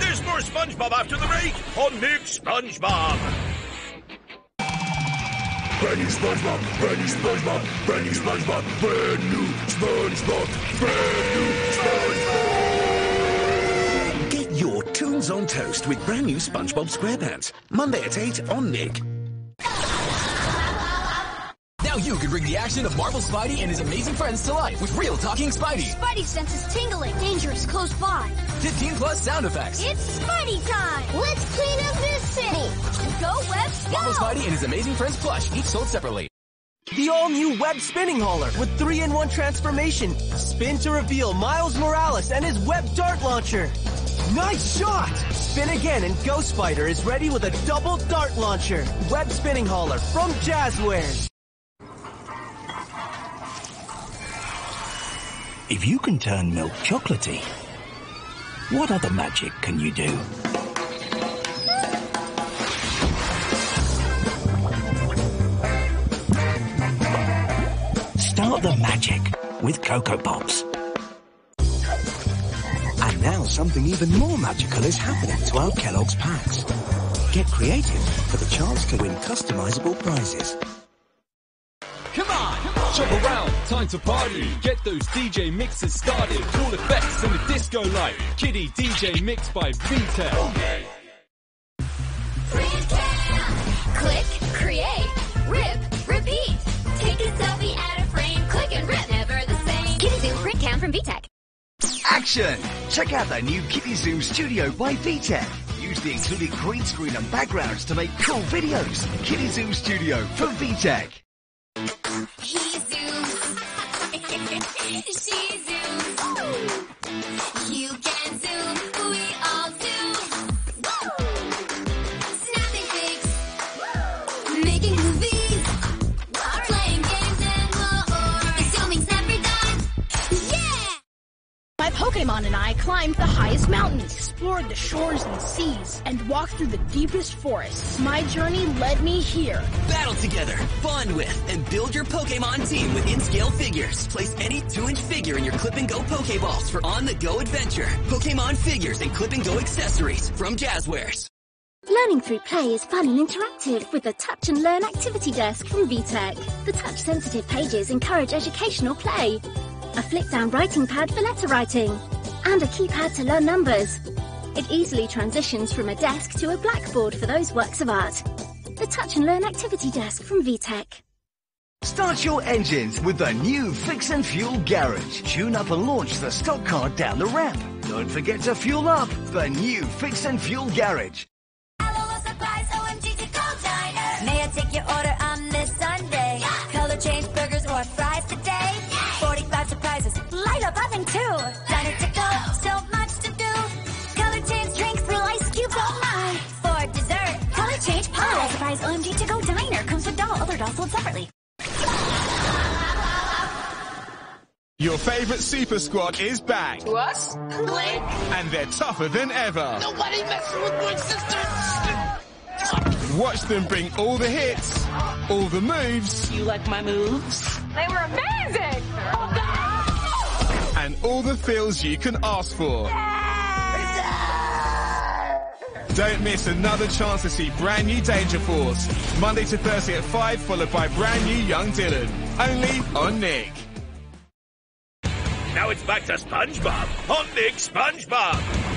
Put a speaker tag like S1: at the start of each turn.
S1: There's more SpongeBob after the break on Nick SpongeBob.
S2: Brand new SpongeBob, brand new SpongeBob, brand new SpongeBob, brand new SpongeBob, brand new SpongeBob.
S3: Get your tunes on toast with brand new SpongeBob SquarePants. Monday at 8 on Nick.
S4: Now you can bring the action of Marvel Spidey and his amazing friends to life with real talking Spidey.
S5: Spidey senses tingling. Dangerous close by.
S4: 15 plus sound effects.
S5: It's Spidey time. Let's clean up this city. Go, Webs, go.
S4: Marvel Spidey and his amazing friends plush, each sold separately.
S6: The all-new web spinning hauler with 3-in-1 transformation. Spin to reveal Miles Morales and his web dart launcher. Nice shot! Spin again and Ghost Spider is ready with a double dart launcher. Web spinning hauler from Jazzwares.
S7: If you can turn milk chocolatey, what other magic can you do? Start the magic with Cocoa Pops. And now something even more magical is happening to our Kellogg's packs. Get creative for the chance to win customizable prizes.
S8: Come on, jump around, time to party. Get those DJ mixes started. Cool effects and the disco light. Kidi DJ mix by VTech.
S5: Click, create, rip, repeat. Take a selfie, add a frame, click and rip. Never the same. KidiZoom print cam from VTech.
S9: Action! Check out the new KidiZoom Studio by VTech. Use the included green screen and backgrounds to make cool videos. KidiZoom Studio from VTech.
S5: You
S10: Pokemon and I climbed the highest mountains, explored the shores and seas, and walked through the deepest forests. My journey led me here.
S4: Battle together, bond with, and build your Pokemon team with in-scale figures. Place any 2-inch figure in your Clip and Go Pokeballs for on-the-go adventure. Pokemon figures and Clip and Go accessories from Jazzwares.
S11: Learning through play is fun and interactive with the Touch and Learn Activity Desk from VTech. The touch-sensitive pages encourage educational play. A flip-down writing pad for letter writing. And a keypad to learn numbers. It easily transitions from a desk to a blackboard for those works of art. The Touch and Learn Activity Desk from VTech.
S9: Start your engines with the new Fix and Fuel Garage. Tune up and launch the stock car down the ramp. Don't forget to fuel up the new Fix and Fuel Garage.
S12: Separately.
S13: Your favorite super squad is back.
S14: To us? Click.
S13: And they're tougher than ever.
S14: Nobody messing with my sister.
S13: Watch them bring all the hits, all the moves.
S14: You like my moves? They were amazing!
S13: And all the feels you can ask for. Don't miss another chance to see brand new Danger Force. Monday to Thursday at 5, followed by brand new Young Dylan. Only on Nick.
S1: Now it's back to SpongeBob on Nick SpongeBob.